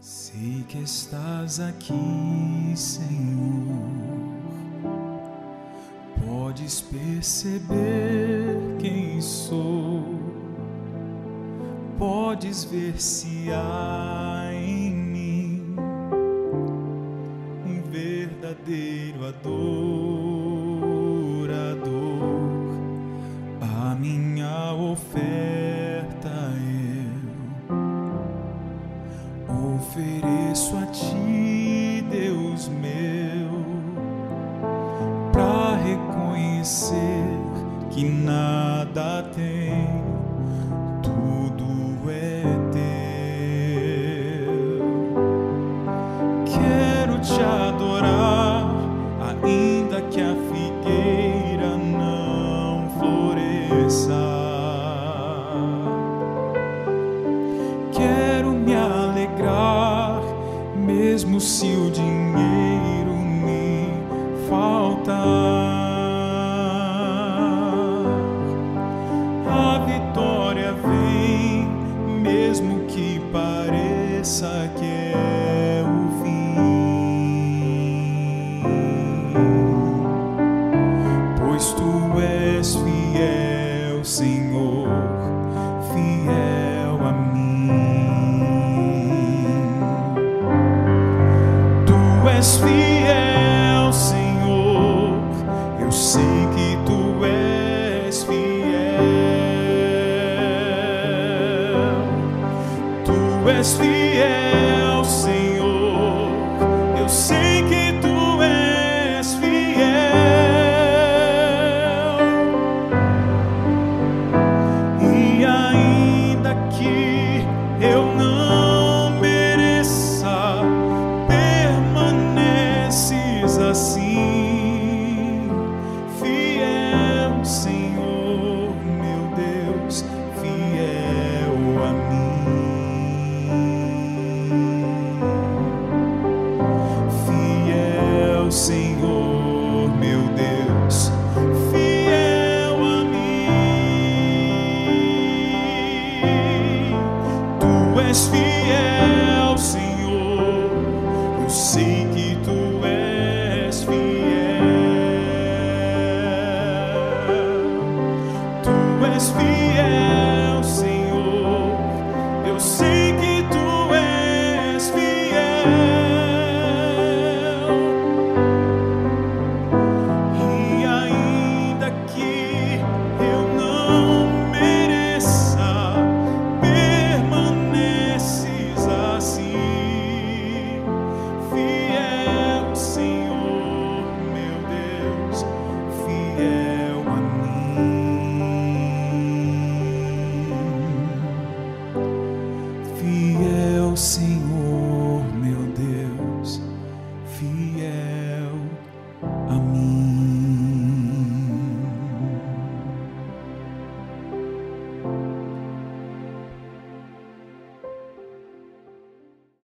Sei que estás aqui, Senhor. Podes perceber quem sou. Podes ver se há em mim um verdadeiro adorador. A minha oferta que nada tenho, tudo é teu. Quero te adorar, ainda que a figueira não floresça. Quero me alegrar, mesmo se o dinheiro que é o fim. Pois tu és fiel, Senhor, fiel a mim. Tu és fiel, Senhor, Tu és fiel, Senhor, meu Deus, fiel a mim. Tu és fiel, Senhor. Eu sei que tu és fiel. Tu és fiel, Fiel a mim. Fiel Senhor, meu Deus, fiel.